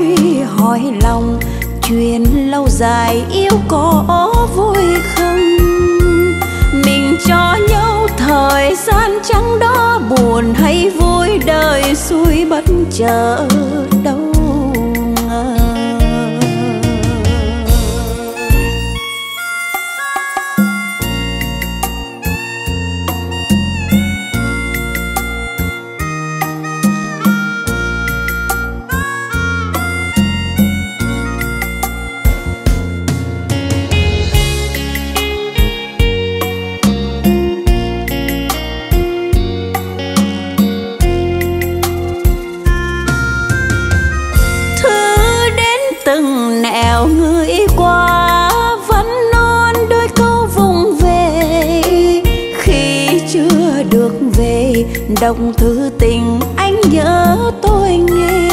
khi hỏi lòng, chuyện lâu dài yêu có vui không? Mình cho nhau thời gian chẳng đó buồn hay vui, đời xuôi bất chợ đâu. Đọc thư tình, anh nhớ tôi nghe.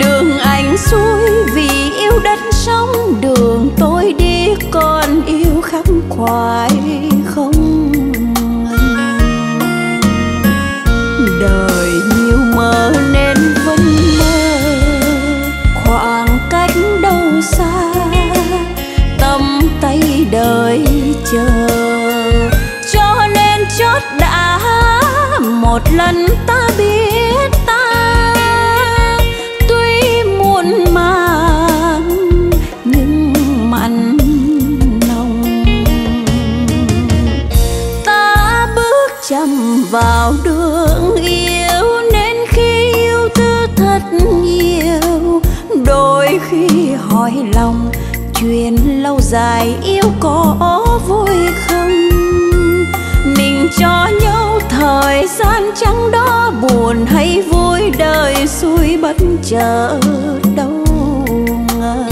Đường anh xuôi vì yêu đất sống đường tôi đi còn yêu khắp khoái không đời nhiều mơ nên vẫn mơ, khoảng cách đâu xa tâm tay đời chờ. Một lần ta biết ta, tuy muôn màng, nhưng mặn nồng. Ta bước chậm vào đường yêu, nên khi yêu tư thật nhiều, đôi khi hỏi lòng, chuyện lâu dài yêu có vui không? Mình cho nhau thời gian chẳng đó buồn hay vui, đời xuôi bất chợt đâu ngờ.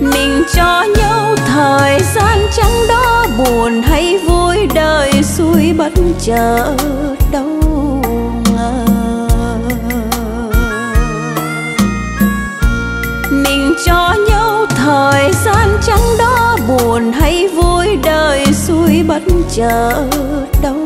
Mình cho nhau thời gian chẳng đó buồn hay vui, đời xuôi bất chợt đâu ngờ. Mình cho nhau thời gian chẳng đó buồn hay vui đời xuôi bất chợt đâu.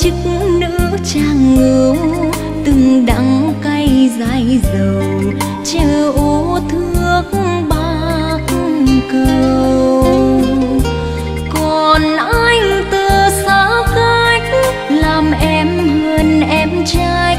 chức nữ trang ngưu, từng đắng cay dài dầu treo ô thước bạc cầu. Còn anh từ xa cách, làm em hơn em trai.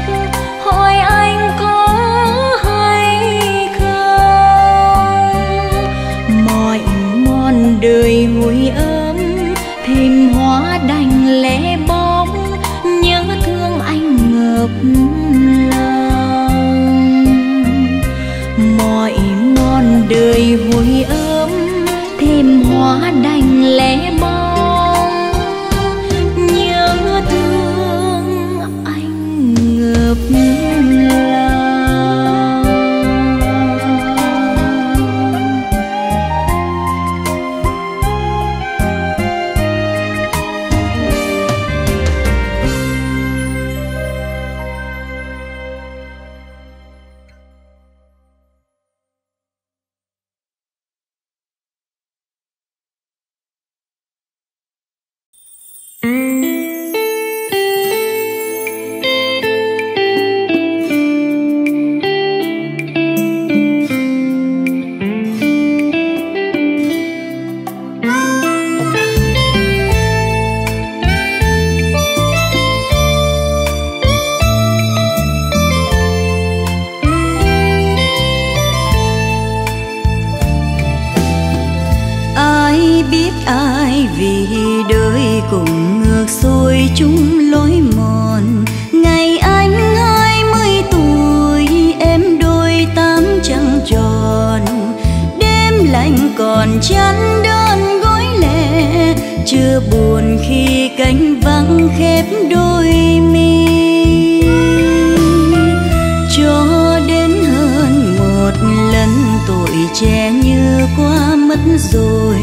chưa buồn khi cánh vắng khép đôi mi. Cho đến hơn một lần, tuổi trẻ như qua mất rồi.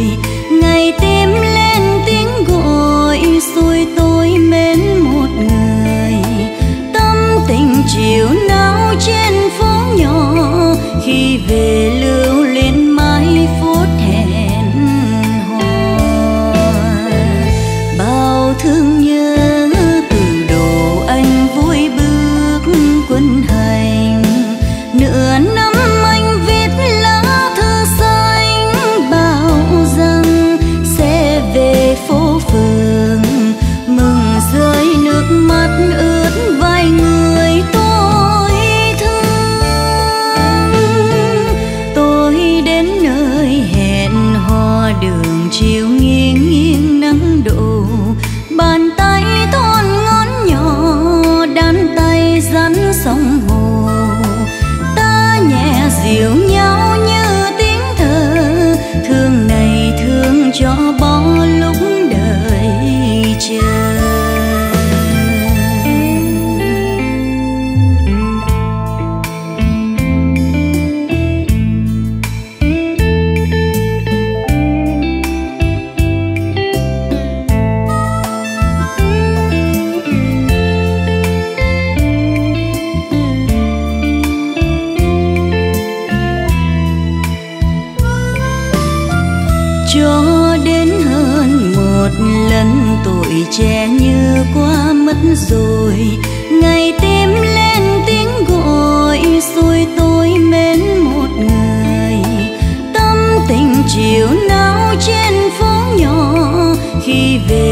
TV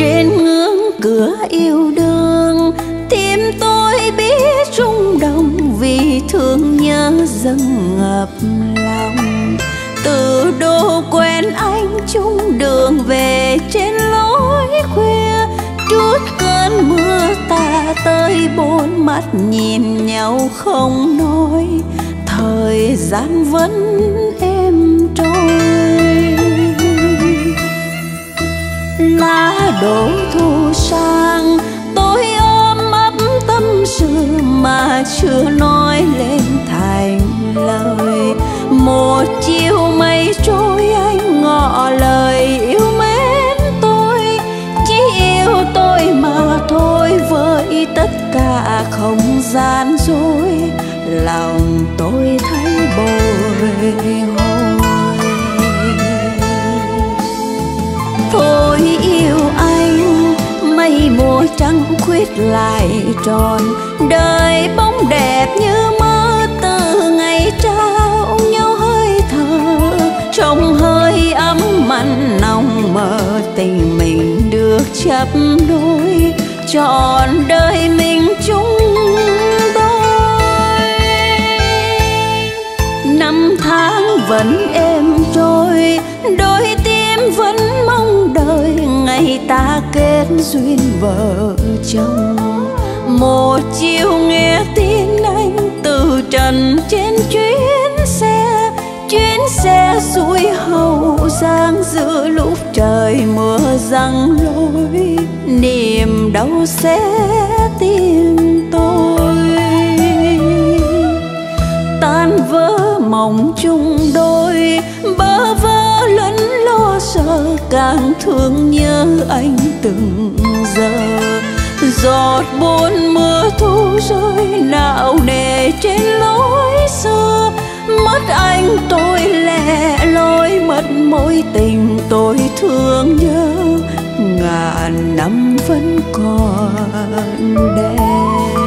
trên ngưỡng cửa yêu đương tim tôi biết rung động vì thương nhớ dâng ngập lòng. Từ đô quen anh chung đường về trên lối khuya, chút cơn mưa ta tới bốn mắt nhìn nhau không nói. Thời gian vẫn êm lá đổ thu sang. Tôi ôm ấp tâm sự mà chưa nói lên thành lời. Một chiều mây trôi anh ngỏ lời yêu mến tôi. Chỉ yêu tôi mà thôi, với tất cả không gian dối. Lòng tôi thấy bồi hồi mùa trắng khuyết lại tròn, đời bóng đẹp như mơ từ ngày trao nhau hơi thở. Trong hơi ấm mặn nồng mơ, tình mình được chấp đôi, trọn đời mình chung đôi. Năm tháng vẫn êm kết duyên vợ chồng. Một chiều nghe tin anh từ trần trên chuyến xe. Chuyến xe xuôi hậu giang giữa lúc trời mưa răng lối. Niềm đau sẽ tìm tôi. Tan vỡ mộng chung đôi lo càng thương nhớ anh từng giờ. Giọt buồn mưa thu rơi nào nề trên lối xưa. Mất anh tôi lẻ loi, mất mối tình tôi thương nhớ. Ngàn năm vẫn còn đẹp.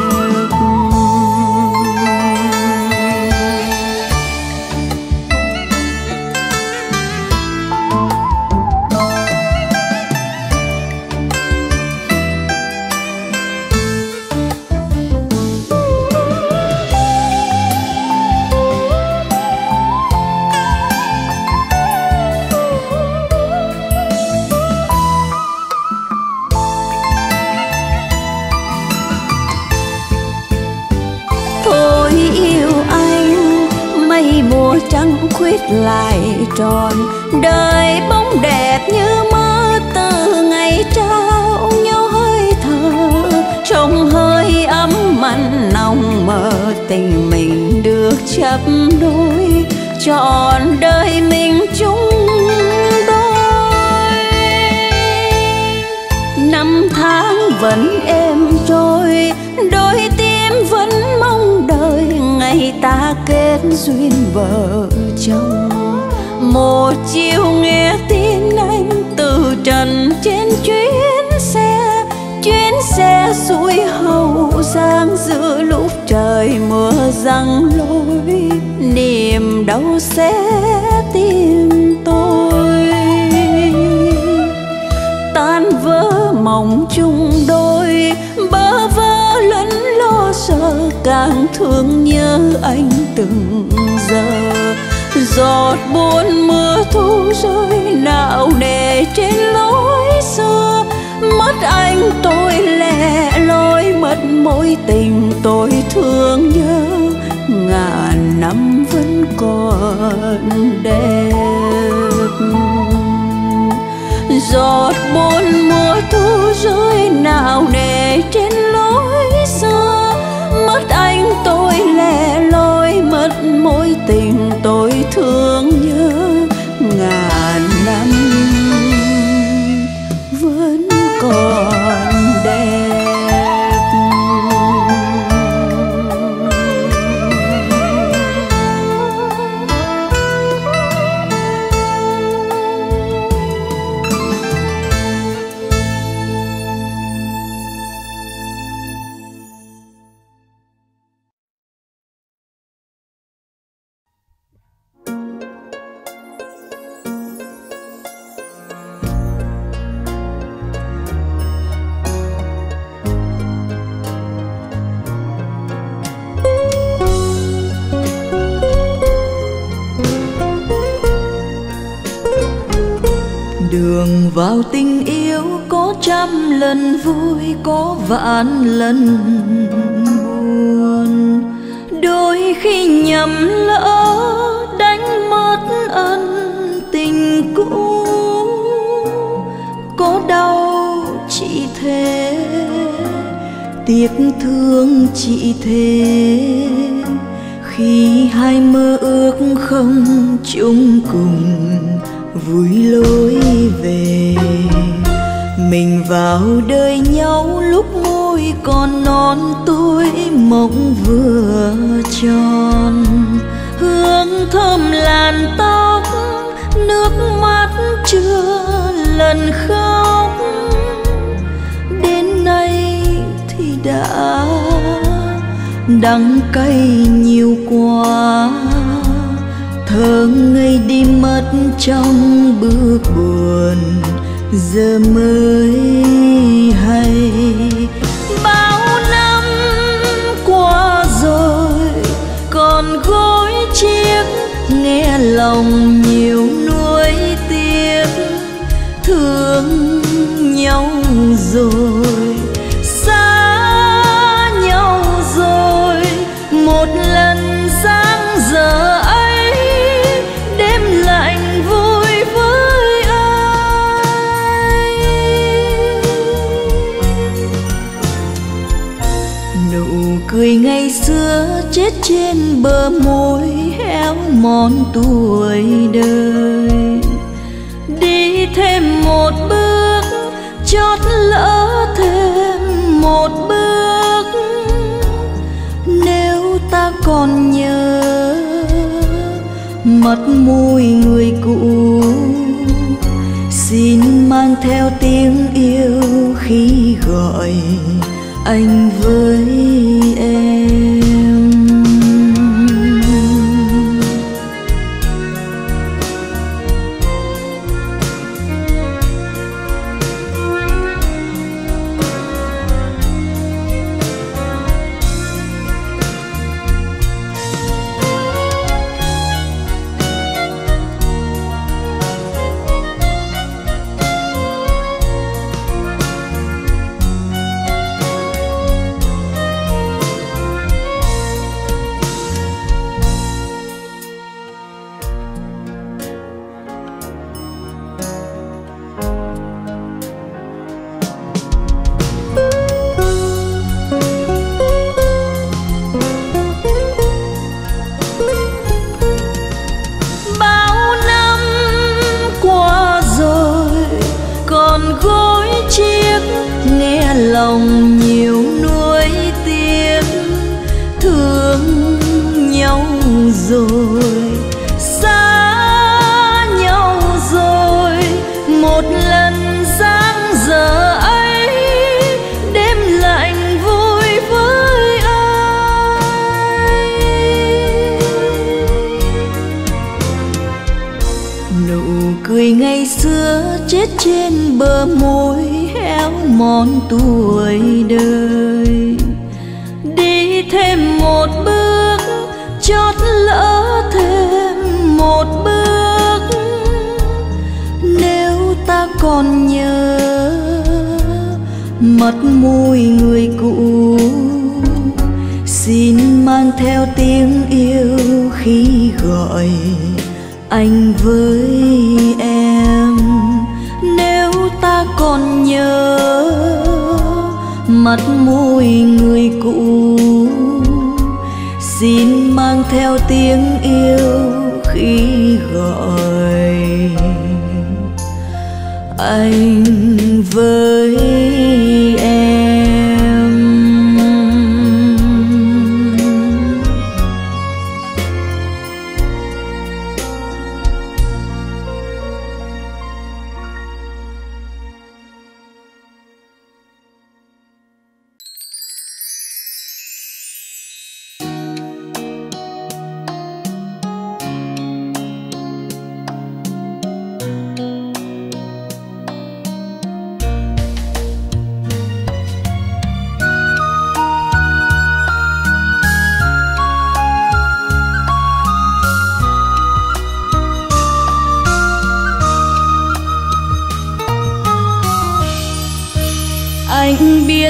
Khuyết lại tròn. Đời bóng đẹp như mơ, từ ngày trao nhau hơi thở. Trong hơi ấm mặn, nồng mơ tình mình được chấp đôi. Trọn đời mình chung đôi. Năm tháng vẫn êm trôi, đôi tim vẫn nay ta kết duyên vợ chồng. Một chiều nghe tin anh từ trần trên chuyến xe. Chuyến xe xuôi hậu giang giữa lúc trời mưa răng lối. Niềm đau sẽ tìm tôi. Tan vỡ mong chung đôi, bơ vơ lẫn lo sợ càng thương nhớ anh từng giờ. Giọt buồn mưa thu rơi nào nề trên lối xưa. Mất anh tôi lẻ loi, mất mối tình tôi thương nhớ. Ngàn năm vẫn còn đẹp. Giọt buồn mùa thu rơi nào nề trên lối xưa mất anh tôi lẻ loi mất mối tình. Chưa lần khóc, đến nay thì đã đắng cay nhiều quá. Thơ ngây đi mất trong bước buồn, giờ mới hay. Bao năm qua rồi, còn gối chiếc nghe lòng nhiều thương nhau rồi, xa nhau rồi. Một lần giang giờ ấy, đêm lạnh vui với ai? Nụ cười ngày xưa chết trên bờ môi, héo mòn tuổi đời. Lỡ thêm một bước. Nếu ta còn nhớ mất môi người cũ, xin mang theo tiếng yêu khi gọi anh với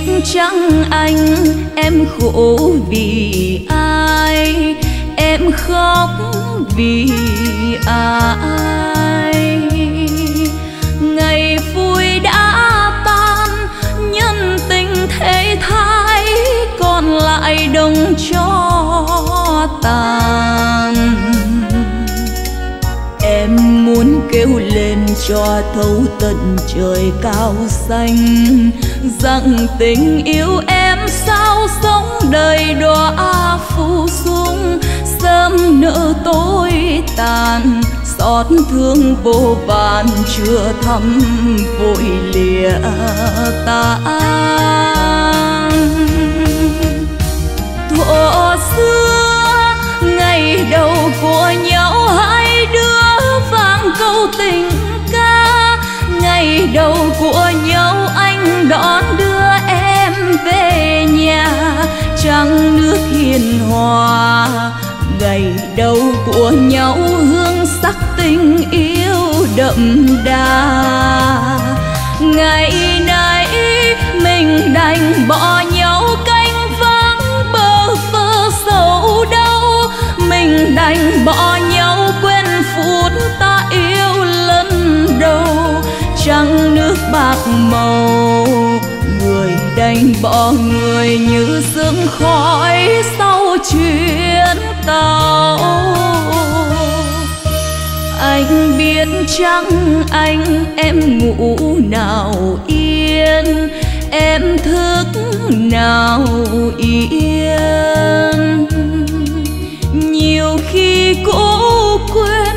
biết chăng anh, em khổ vì ai? Em khóc vì ai? Ngày vui đã tan, nhân tình thế thái, còn lại đồng cho tàn. Em muốn kêu lên cho thấu tận trời cao xanh rằng tình yêu em sao sống đầy đọa phù dung sớm nỡ tối tàn, xót thương vô vàn, chưa thăm vội lìa tan. Thuở xưa, ngày đầu của nhau, hai đứa vang câu tình ca. Ngày đầu của nhau, anh đón đưa em về nhà. Trăng nước hiền hòa gầy đầu của nhau hương sắc tình yêu đậm đà. Ngày nay mình đành bỏ nhau canh vắng bơ vơ sầu đau. Mình đành bỏ nhau trắng trăng nước bạc màu. Người đành bỏ người như sương khói sau chuyến tàu. Anh biết chăng anh em ngủ nào yên, em thức nào yên? Nhiều khi cố quên,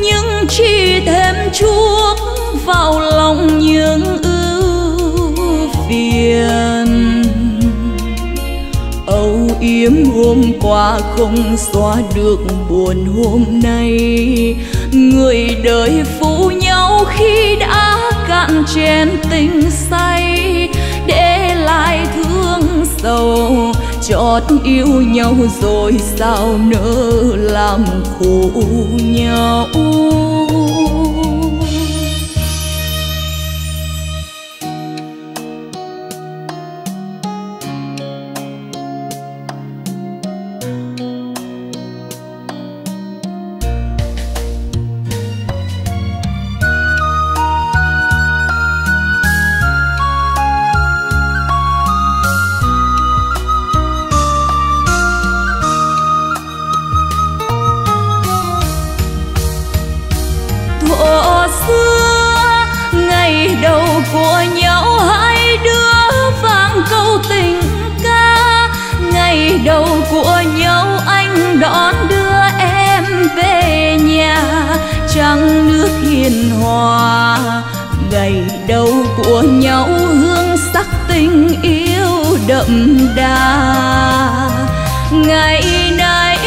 nhưng chỉ thêm chuốc vào lòng những ưu phiền. Âu yếm hôm qua không xóa được buồn hôm nay. Người đời phụ nhau khi đã cạn chén tình say. Để lại thương sầu, chót yêu nhau rồi sao nỡ làm khổ nhau? Đà. Ngày nay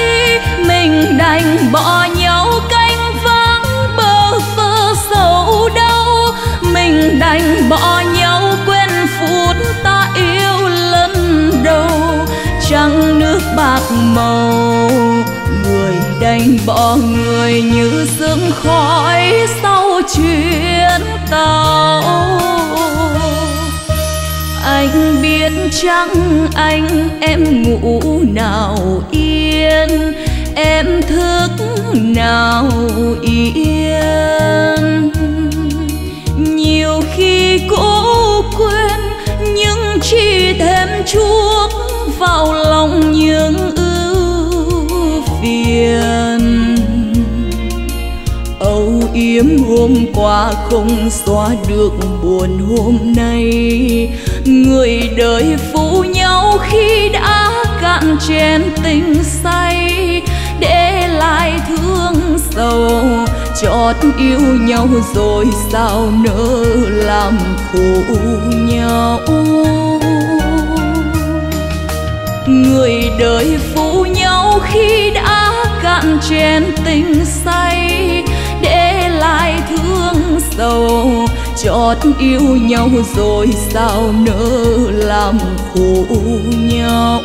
mình đành bỏ nhau canh vắng, bơ vơ sầu đau. Mình đành bỏ nhau quên phút ta yêu lần đầu. Trăng nước bạc màu, người đành bỏ người như sương khói sau chuyến tàu anh biết chăng anh em ngủ nào yên? Em thức nào yên? Nhiều khi cố quên nhưng chỉ thêm chuốc vào lòng những ưu phiền. Âu yếm hôm qua không xóa được buồn hôm nay người đời phụ nhau khi đã cạn chén tình say, để lại thương sầu, chót yêu nhau rồi sao nỡ làm khổ nhau? Người đời phụ nhau khi đã cạn chén tình say, để lại thương sầu chót yêu nhau rồi sao nỡ làm khổ nhau?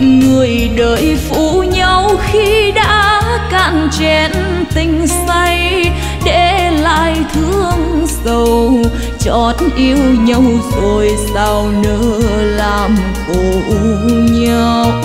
Người đời phụ nhau khi đã cạn chén tình say, để lại thương sầu. Chót yêu nhau rồi sao nỡ làm khổ nhau?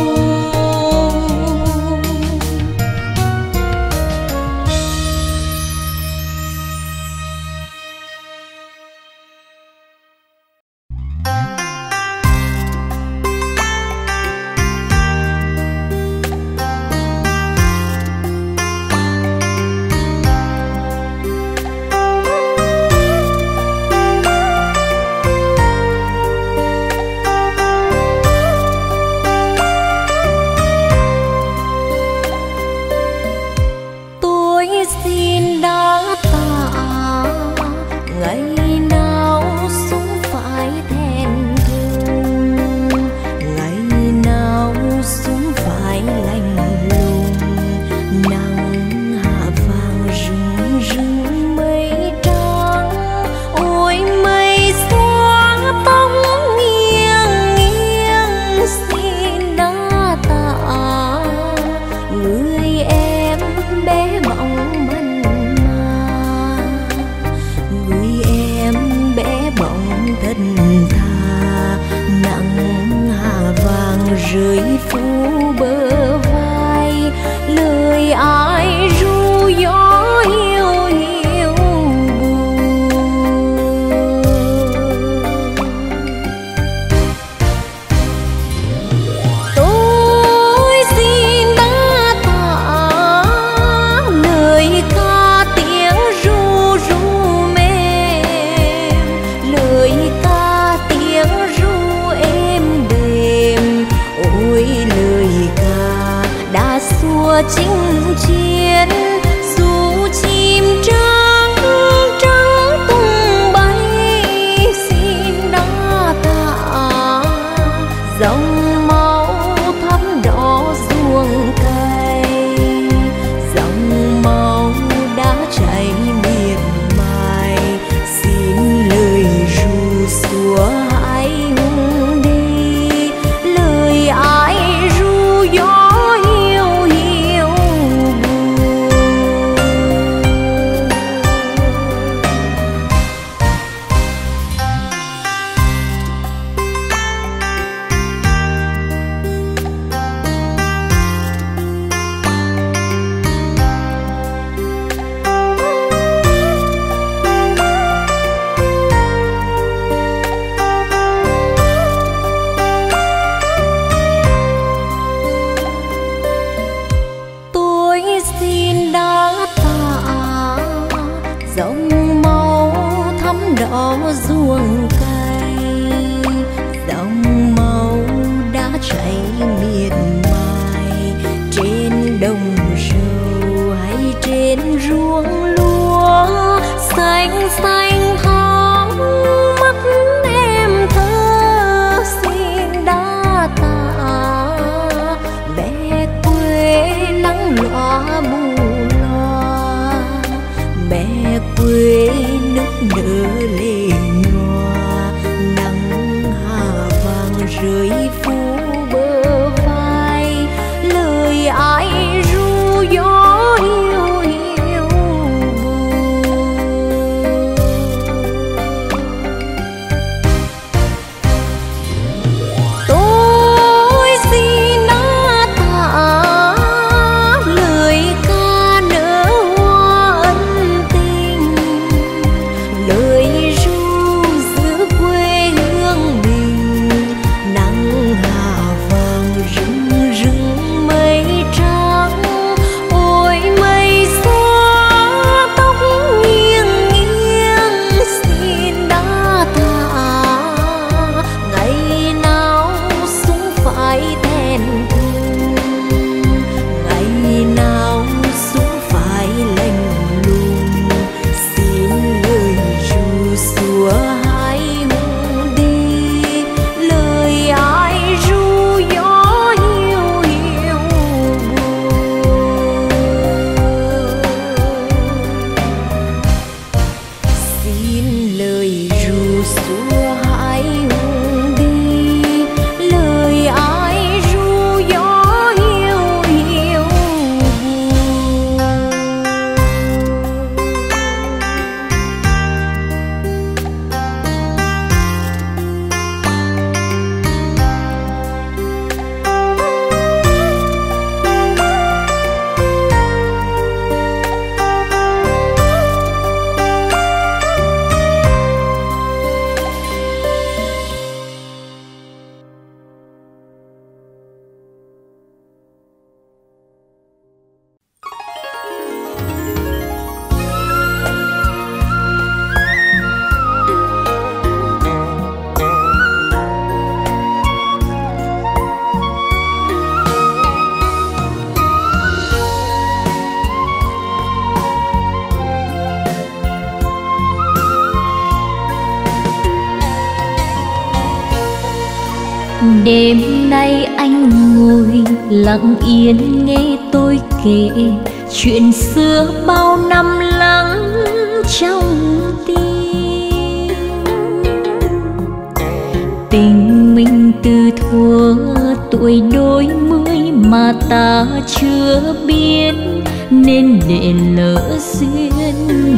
Nên để lỡ duyên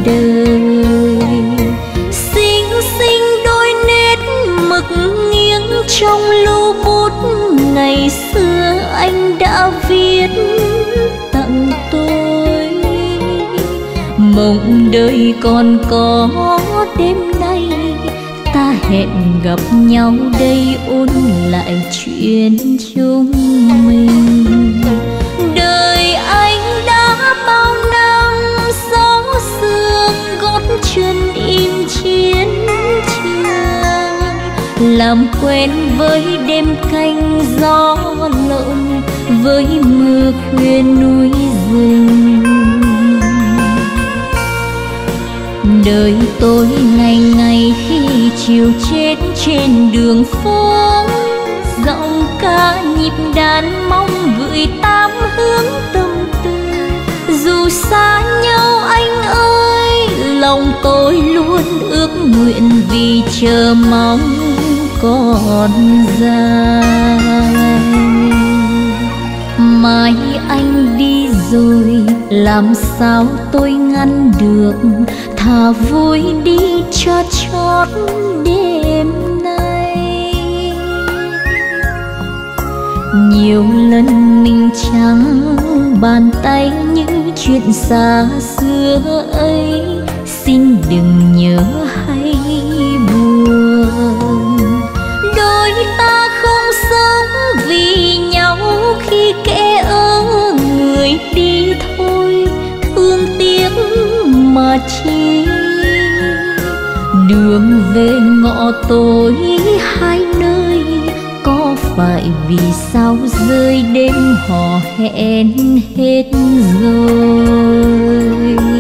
đời. Xinh xinh đôi nét mực nghiêng trong lưu bút, ngày xưa anh đã viết tặng tôi. Mộng đời còn có đêm nay, ta hẹn gặp nhau đây ôn lại chuyện chúng mình. Làm quen với đêm canh gió lộn với mưa khuya núi rừng. Đời tôi ngày ngày khi chiều chết trên đường phố, giọng ca nhịp đàn mong gửi tám hướng tâm tư. Dù xa nhau anh ơi, lòng tôi luôn ước nguyện vì chờ mong còn dài. Mai anh đi rồi, làm sao tôi ngăn được? Thà vui đi cho chót đêm nay. Nhiều lần mình trắng bàn tay những chuyện xa xưa ấy. Xin đừng nhớ ta không sống vì nhau khi kẻ ở người đi thôi, thương tiếc mà chi. Đường về ngõ tối hai nơi, có phải vì sao rơi đêm hò hẹn hết rồi?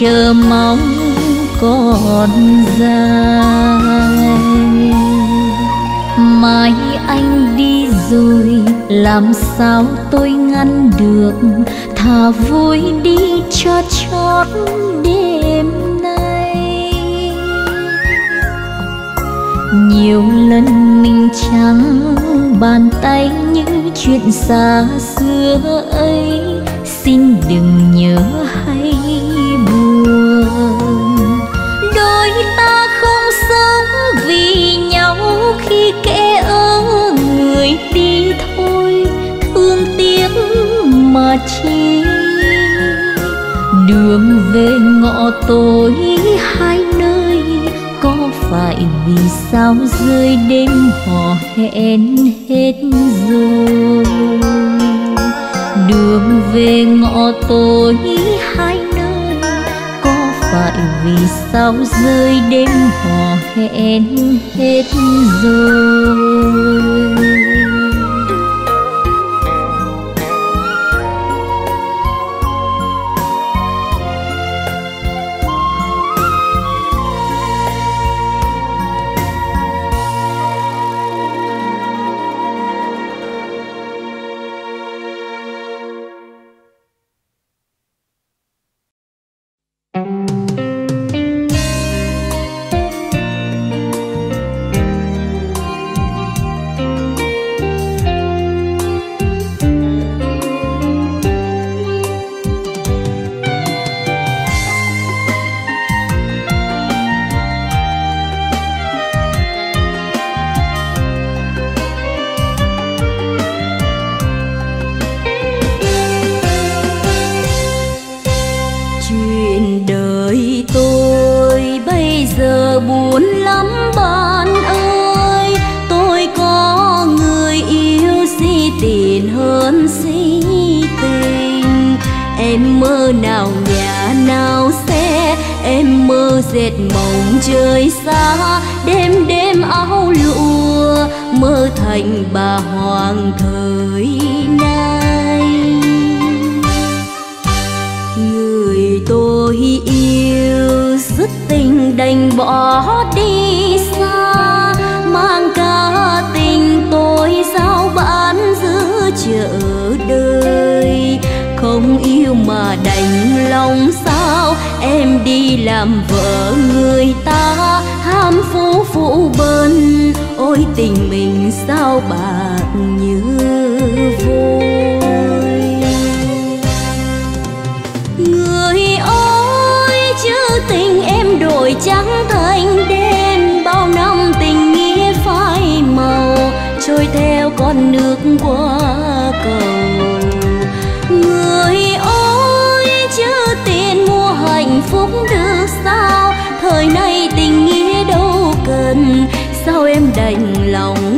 Chờ mong còn dài. Mai anh đi rồi, làm sao tôi ngăn được? Thà vui đi cho chót đêm nay. Nhiều lần mình chẳng bàn tay những chuyện xa xưa ấy. Xin đừng nhớ chi. Đường về ngõ tối hai nơi, có phải vì sao rơi đêm hò hẹn hết rồi? Đường về ngõ tối hai nơi, có phải vì sao rơi đêm hò hẹn hết rồi? Chợ đời. Không yêu mà đành lòng sao? Em đi làm vợ người ta. Ham phú phụ bên ôi tình mình sao bạc như vôi? Người ơi, chữ tình em đổi trắng thành đêm bao năm tình nghĩa phai màu, trôi theo con nước qua đành lòng.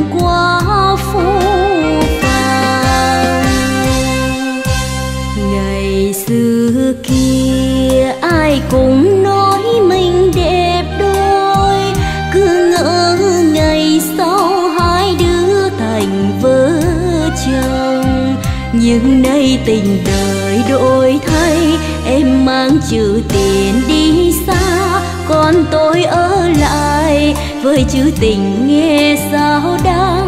Với chữ tình nghe sao đắng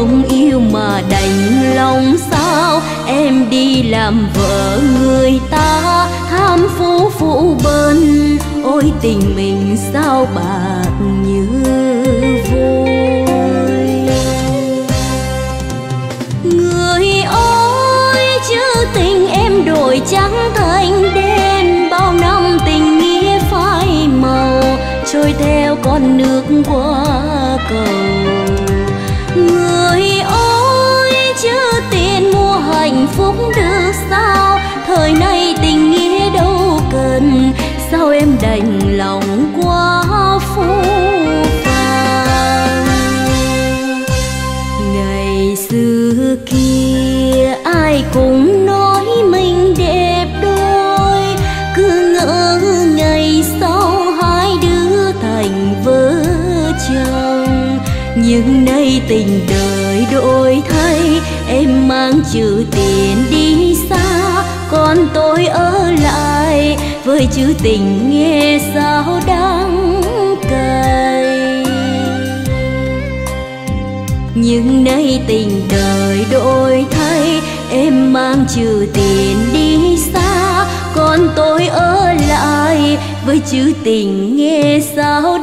không yêu mà đành lòng sao? Em đi làm vợ người ta ham phú phụ bên ôi tình mình sao bạc như sao em đành ơi với chữ tình nghe sao đắng cay. Nhưng nay tình đời đổi thay, em mang chữ tiền đi xa. Còn tôi ở lại với chữ tình nghe sao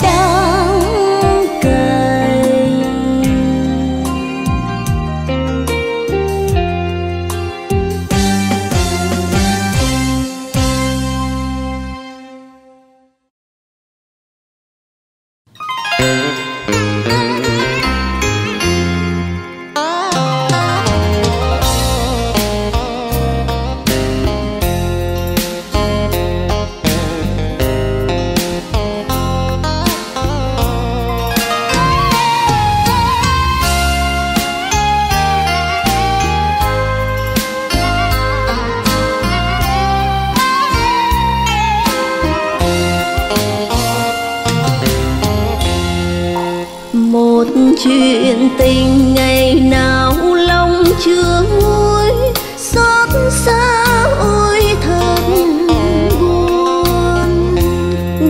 tình ngày nào lòng chưa nguôi, xót xa ôi thật buồn.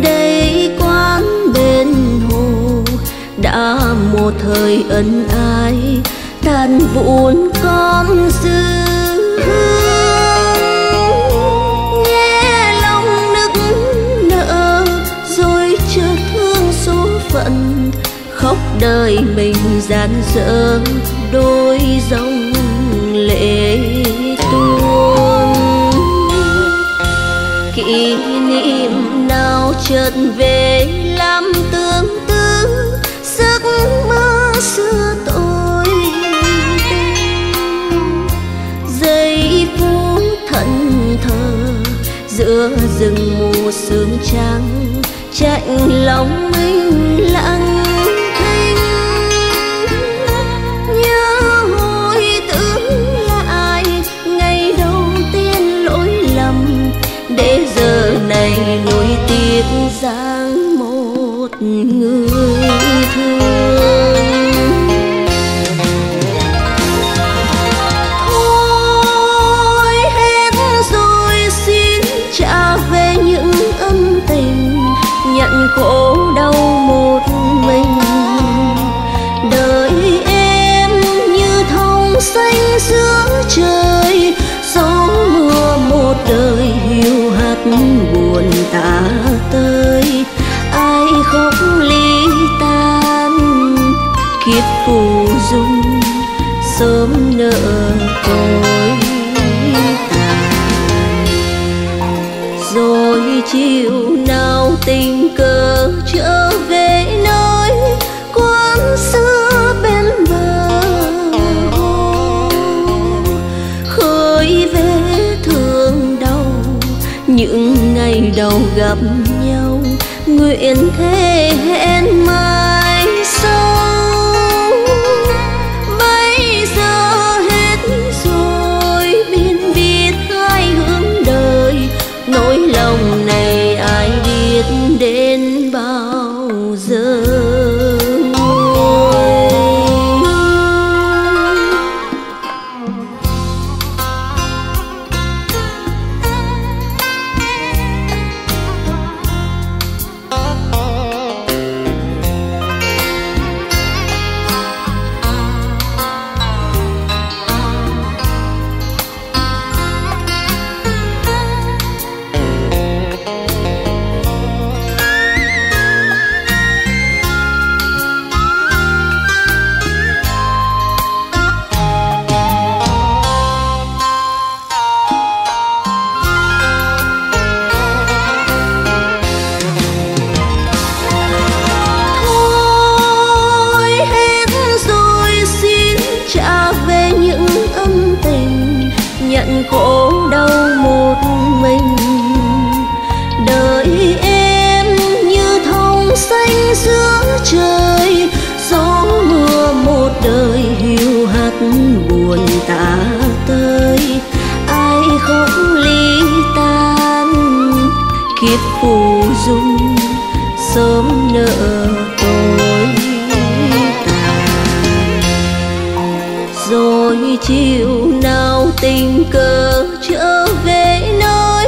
Đây quán bên hồ, đã một thời ân ái, tan vụn con dư đời mình gian dở, đôi dòng lệ tuôn. Kỷ niệm nào chợt về làm tương tư, giấc mơ xưa tôi giây phút thẫn thờ giữa rừng mù sương trắng chạy lòng mình lặng chiều nào tình cờ trở về nơi quán xưa bên bờ. Hồ khơi về thương đau, những ngày đầu gặp nhau, nguyện thế hẹn phù dung, sớm nợ tôi. Rồi chiều nào tình cờ trở về nơi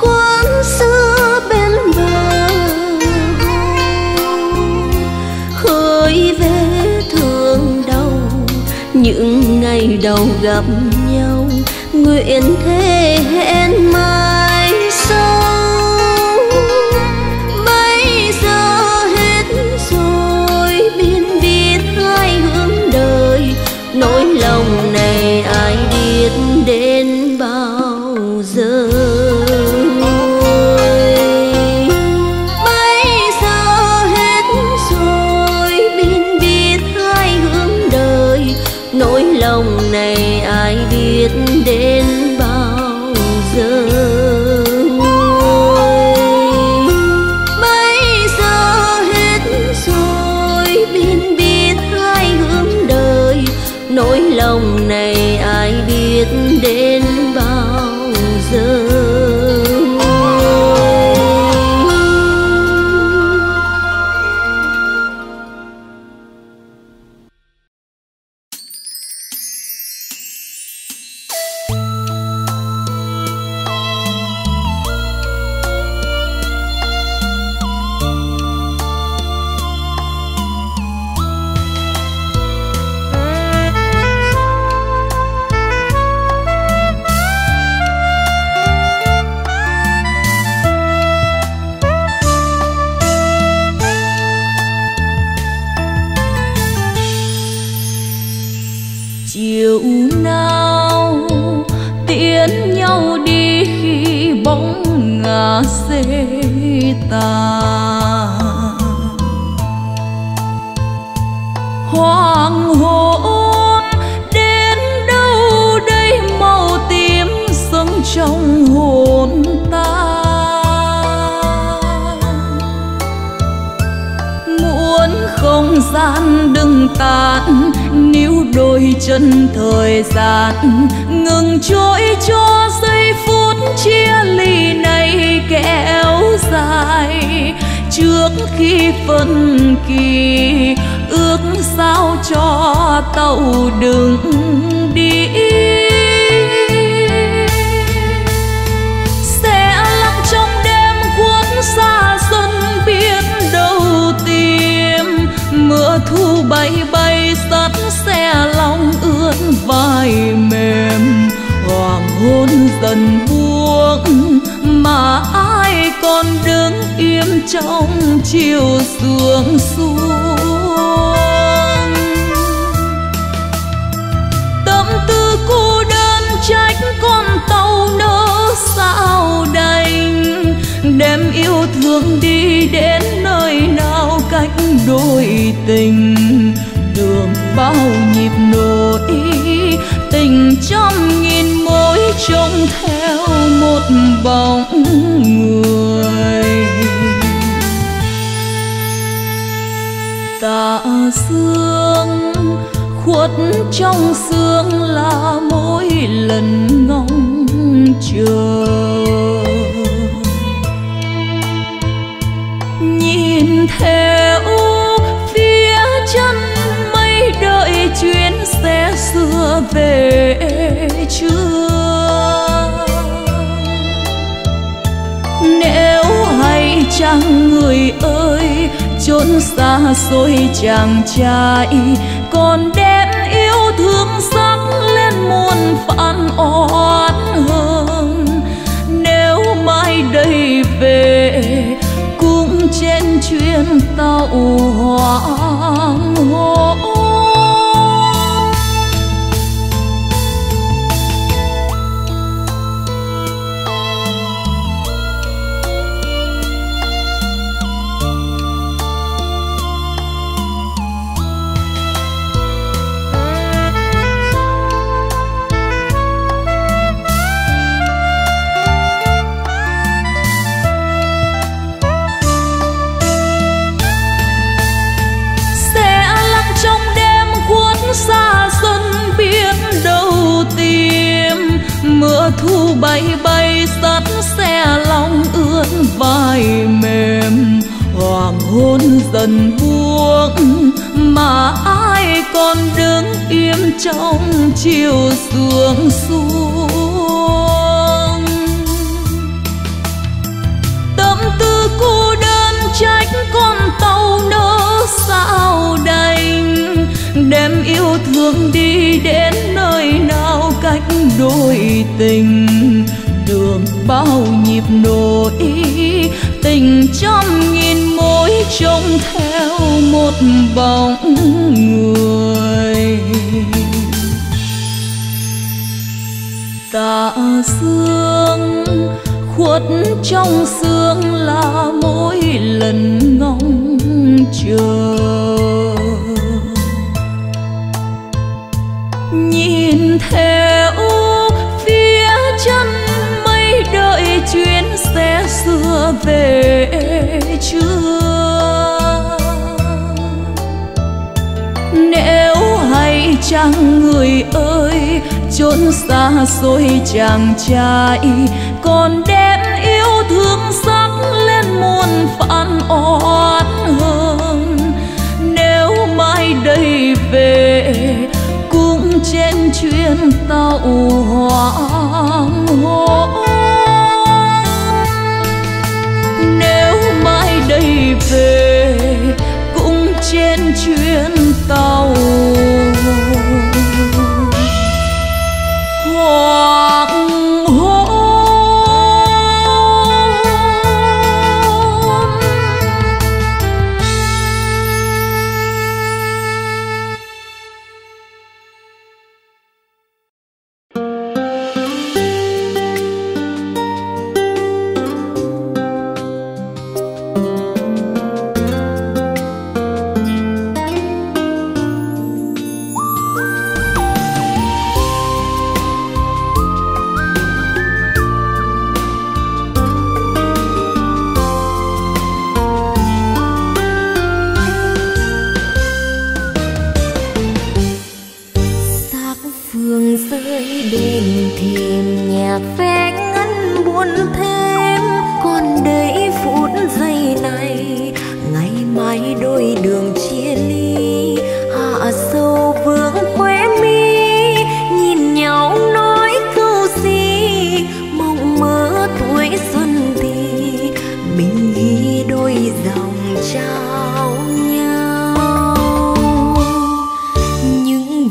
quán xưa bên bờ, khơi về thương đau. Những ngày đầu gặp nhau, nguyện thế hẹn mai xê tà hoàng hôn đến đâu đây màu tím sống trong hồn ta. Muốn không gian đừng tàn, níu đôi chân thời gian, ngừng trôi trôi chia ly này kéo dài. Trước khi phân kỳ, ước sao cho tàu đừng đi. Sẽ lặng trong đêm cuốn xa xuân biết đâu tìm. Mưa thu bay bay, sắt xe lòng ướt vai mềm. Trong chiều sương xuống tâm tư cô đơn trách con tàu nỡ sao đành, đem yêu thương đi đến nơi nào cách đôi tình. Đường bao nhịp nỗi tình trăm nghìn mối trông theo một bóng. Sương, khuất trong sương là mỗi lần ngóng chờ. Nhìn theo phía chân mây đợi chuyến xe xưa về chưa? Chăng người ơi, chốn xa xôi chàng trai. Còn đem yêu thương sắc lên muôn phản oán hơn nếu mai đây về, cũng trên chuyến tàu hoàng hôn bay bay sắt xe lòng ướt vai mềm. Hoàng hôn dần buông, mà ai còn đứng im trong chiều sương xuống tâm tư cô đơn trách con tàu nỡ sao đành, đem yêu thương đi đến nơi đôi tình đường bao nhịp nỗi tình trăm nghìn mối trông theo một bóng người. Tạ dương khuất trong sương là mỗi lần ngóng chờ. Nhìn theo về chưa? Nếu hay chăng người ơi, chốn xa xôi chàng trai, còn đem yêu thương sắc lên muôn phản oán hơn nếu mai đây về, cũng trên chuyến tàu hoàng hôn đây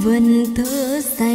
vần thơ xa.